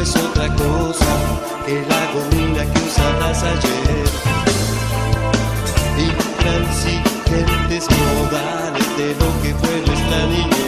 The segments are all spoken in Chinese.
es otra cosa que la gomina que usabas ayer. Intransigentes modales de lo que fue nuestra niñez.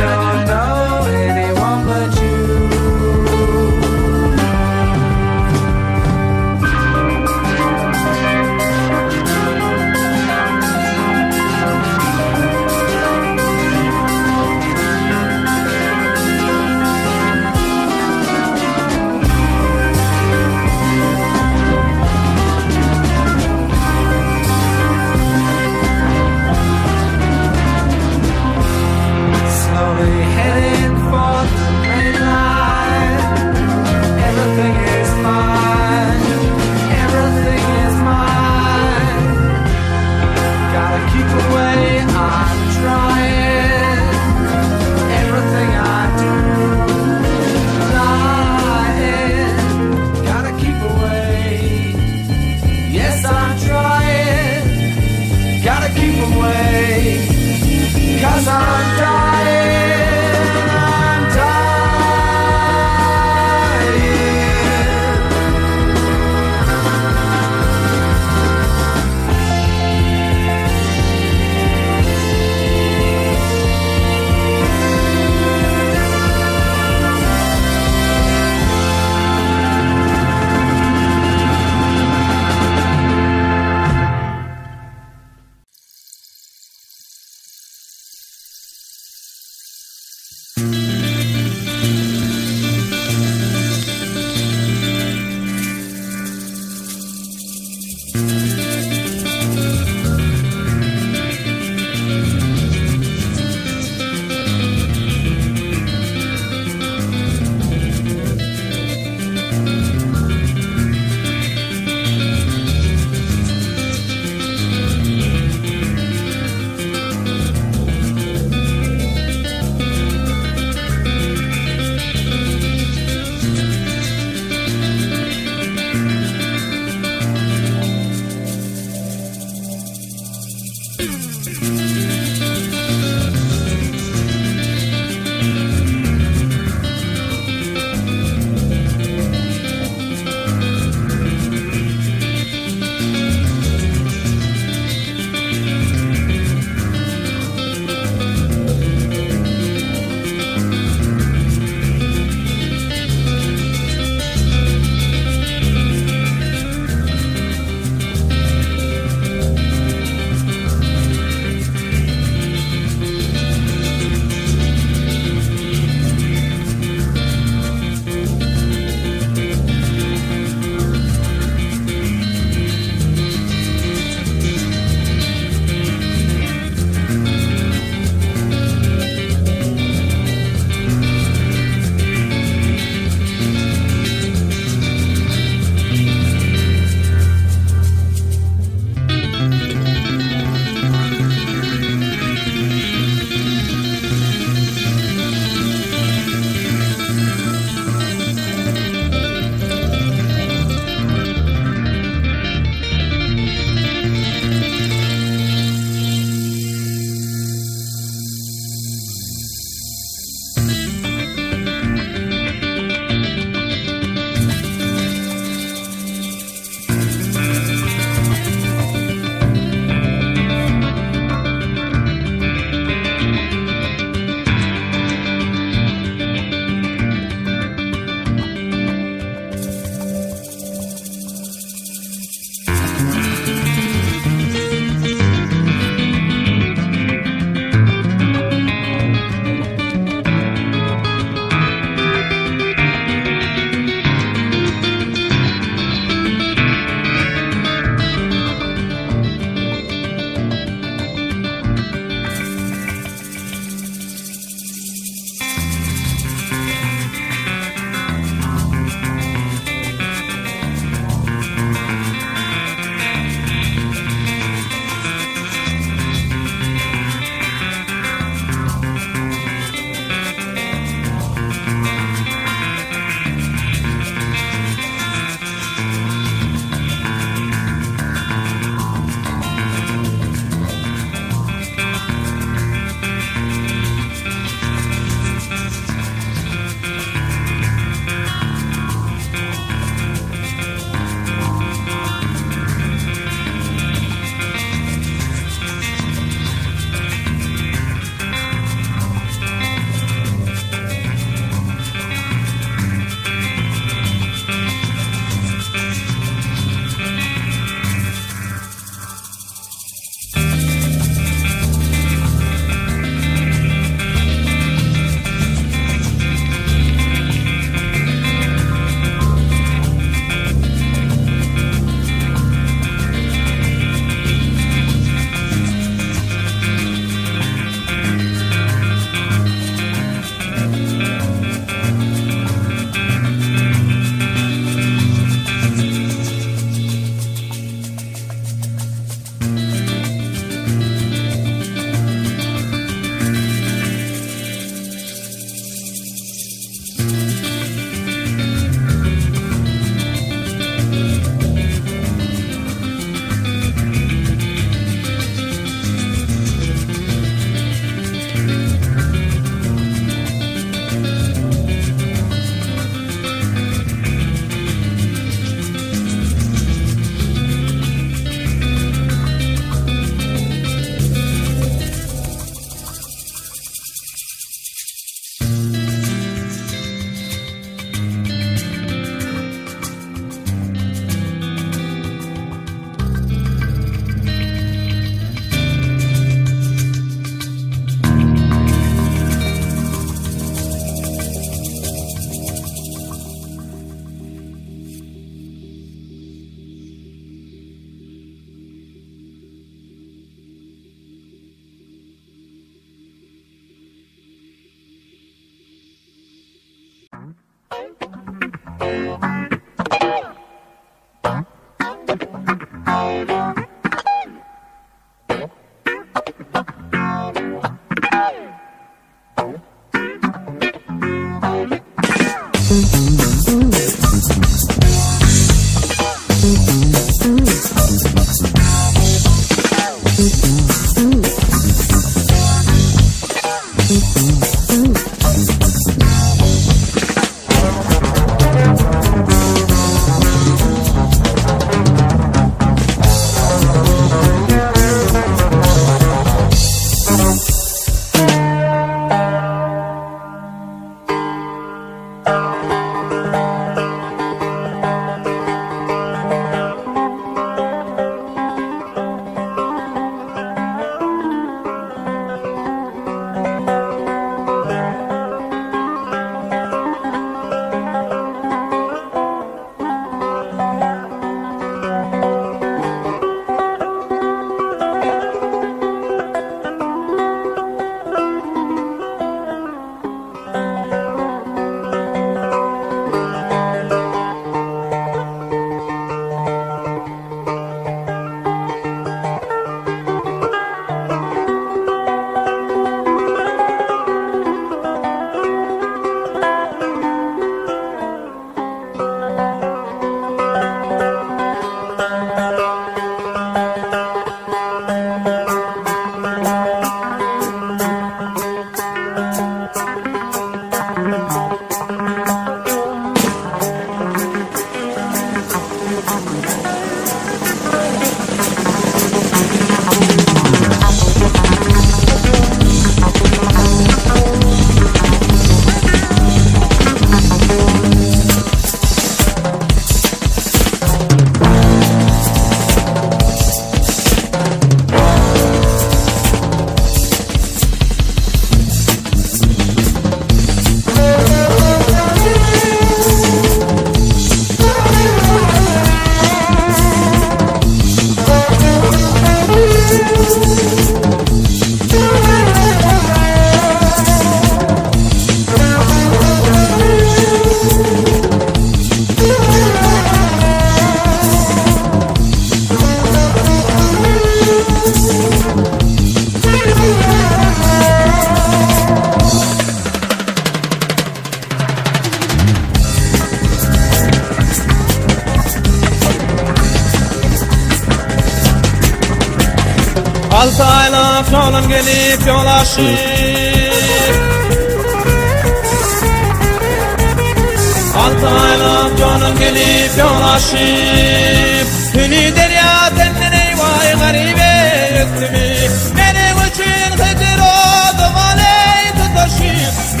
aşıp Hünü derya senden eyvay garibe yüklümü Benim için hıdır oldum aley tutaşıp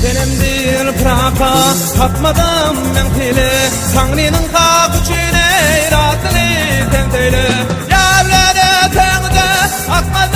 Senemdir praka Tatmadım men pili Tanrinin kakuçine İratını temdeli Yavlede tengde Atmadım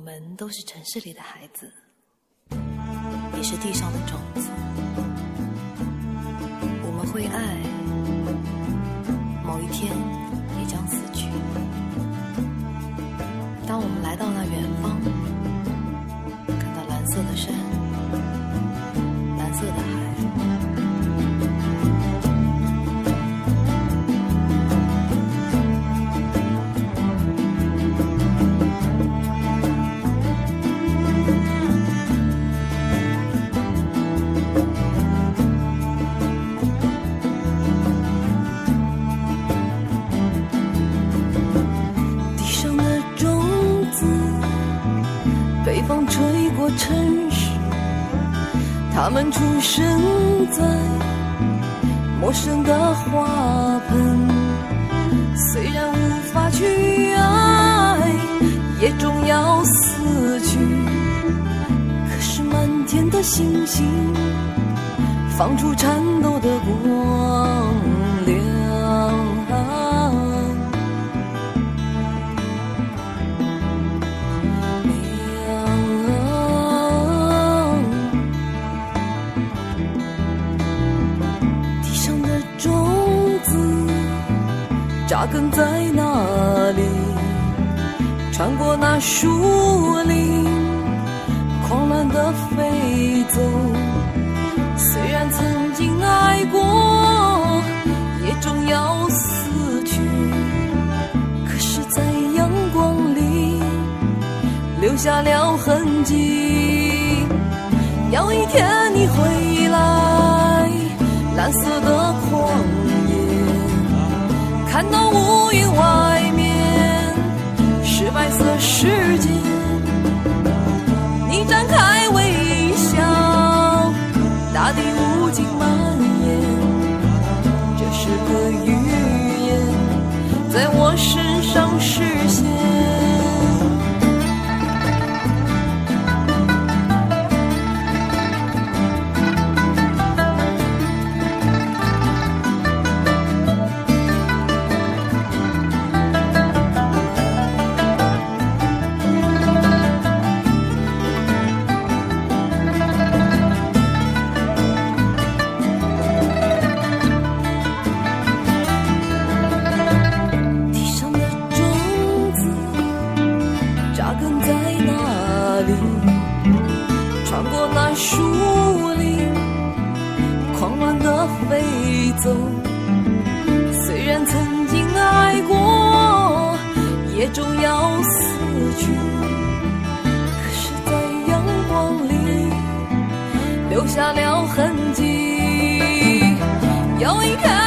我们都是城市里的孩子，也是地上的种子。我们会爱，某一天也将死去。当我们来到了远方，城市，他们出生在陌生的花盆。虽然无法去爱，也终要死去。可是满天的星星，放出颤抖的光扎根在哪里？穿过那树林，狂乱的飞走。虽然曾经爱过，也终要死去。可是，在阳光里留下了痕迹。有一天你回来，蓝色的旷野，看到乌云外面是白色世界。你展开微笑，大地无尽蔓延，这是个预言，在我身上是终要死去。可是，在阳光里留下了痕迹。有一天